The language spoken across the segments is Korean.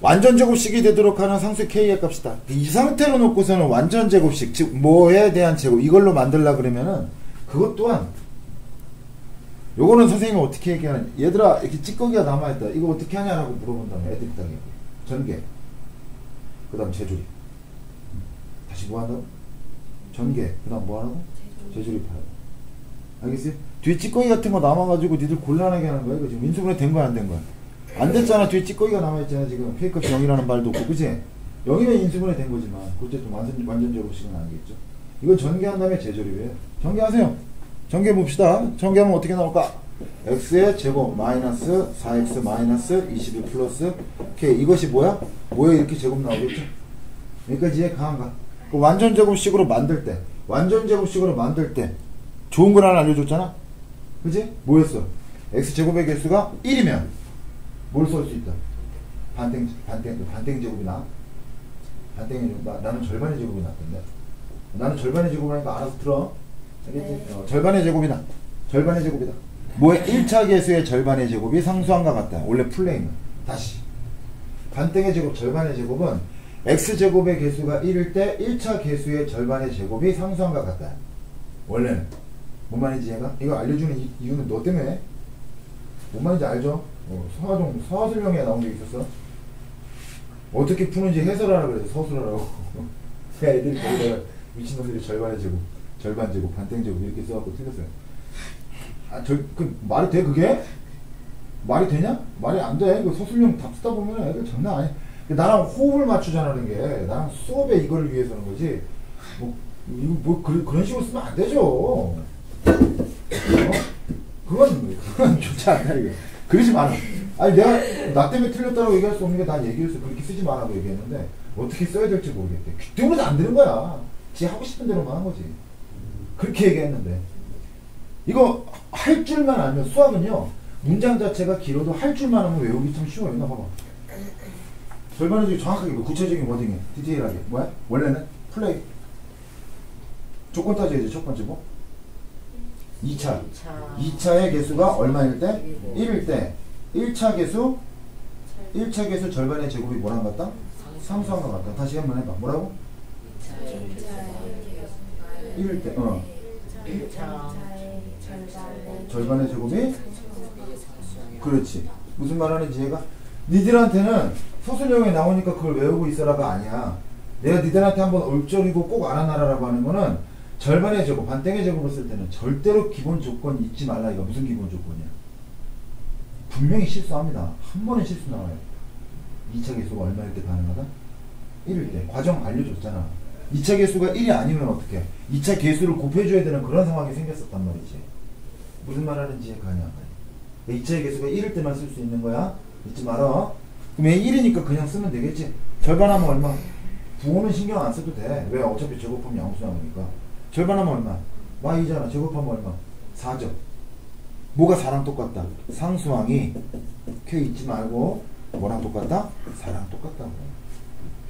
완전 제곱식이 되도록 하는 상수 k의 값이다. 이 상태로 놓고서는 완전 제곱식, 즉 뭐에 대한 제곱 이걸로 만들라 그러면은 그것 또한 요거는 선생님이 어떻게 얘기하는 얘들아 이렇게 찌꺼기가 남아있다. 이거 어떻게 하냐라고 물어본다면 애들이 딱 얘기해. 전개. 그 다음 재조립. 다시 뭐 한다고? 전개. 그 다음 뭐 하라고? 재조립하라고. 알겠어요? 뒤에 찌꺼기 같은 거 남아가지고 니들 곤란하게 하는 거야. 이거 지금 인수분해 된 거야 안 된 거야? 안 됐잖아. 뒤에 찌꺼기가 남아있잖아. 지금 K값 0이라는 말도 없고 그치? 0이면 인수분해 된 거지만 어쨌든 완전, 완전 제곱식은 아니겠죠. 이건 전개한 다음에 재조립이에요. 전개하세요. 전개 봅시다. 전개하면 어떻게 나올까? x의 제곱 마이너스 4x 마이너스 21 플러스 k 이것이 뭐야? 뭐야 이렇게 제곱 나오겠죠? 여기까지 이해 가한가? 그 완전 제곱식으로 만들 때 완전 제곱식으로 만들 때 좋은 걸 하나 알려줬잖아? 그지? 뭐였어? x 제곱의 개수가 1이면 뭘쓸수 있다? 반땡 반땡 반땡 제곱이 나? 반땡이 나, 나는 절반의 제곱이 낫던데 나는 절반의 제곱이니까 알아서 들어? 네. 어, 절반의 제곱이다. 절반의 제곱이다. 뭐의 1차 개수의 절반의 제곱이 상수함과 같다. 원래 플레임은. 다시. 반땡의 제곱, 절반의 제곱은 x제곱의 개수가 1일 때 1차 개수의 절반의 제곱이 상수함과 같다. 원래는. 뭔 말인지 얘가? 이거 알려주는 이, 이유는 너 때문에. 뭔 말인지 알죠? 어, 서하종, 서하술령에 나온 게 있었어. 어떻게 푸는지 해설하라 그래서 서술하라고. 애들이 거기다가 미친놈들이 절반의 제곱. 절반 제곱, 반땡 제곱 이렇게 써갖고 틀렸어요. 아, 저, 그, 말이 돼, 그게? 말이 되냐? 말이 안 돼. 그 서술형 답 쓰다 보면 애들 장난 아니야. 나랑 호흡을 맞추자는 게, 나랑 수업에 이걸 위해서는 거지. 뭐, 이거 뭐, 그, 그런 식으로 쓰면 안 되죠. 어? 그건, 그건 좋지 않다, 이거. 그러지 마라. 아니, 내가, 나 때문에 틀렸다고 얘기할 수 없는 게 난 얘기해서 그렇게 쓰지 말라고 얘기했는데, 어떻게 써야 될지 모르겠대. 귀 때문에 안 되는 거야. 지 하고 싶은 대로만 한 거지. 그렇게 얘기했는데 이거 할 줄만 알면 수학은요 문장 자체가 길어도 할 줄만 하면 외우기 참 쉬워요 나 봐봐 절반의 중 정확하게 뭐 구체적인 워딩에 디테일하게 뭐야? 원래는 플레이 조건 따져야지 첫 번째 뭐? 2차. 2차 의 개수가 얼마일 때? 1일 때. 1차 개수? 1차. 개수 절반의 제곱이 뭐랑 같다? 상수한 것 같다. 다시 한번 해봐. 뭐라고? 1일 때. 어. 절반의 제곱이? 그렇지. 무슨 말 하는지 얘가? 니들한테는 서술형에 나오니까 그걸 외우고 있어라가 아니야. 내가 니들한테 한번 옳적이고 꼭 알아놔라라고 하는 거는 절반의 제곱 반땡의 제곱을 쓸 때는 절대로 기본 조건 잊지 말라. 이거 무슨 기본 조건이야? 분명히 실수합니다. 한 번은 실수 나와요. 2차 개수가 얼마일 때 가능하다? 1일 때. 과정 알려줬잖아. 2차 개수가 1이 아니면 어떻게 2차 개수를 곱해줘야 되는 그런 상황이 생겼었단 말이지. 무슨 말 하는지 가냐 2차의 개수가 1일 때만 쓸 수 있는 거야? 잊지 말아. 그럼 얘 1이니까 그냥 쓰면 되겠지. 절반하면 얼마? 부호는 신경 안 써도 돼 왜? 어차피 제곱하면 양수 나오니까 절반하면 얼마 y잖아 제곱하면 얼마 4죠 뭐가 4랑 똑같다 상수항이 k 잊지 말고 뭐랑 똑같다? 4랑 똑같다고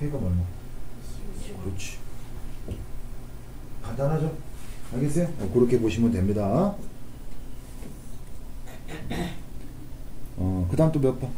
k가 얼마 그렇지 간단하죠? 알겠어요? 어, 그렇게 보시면 됩니다. 어, 그 다음 또 몇 번?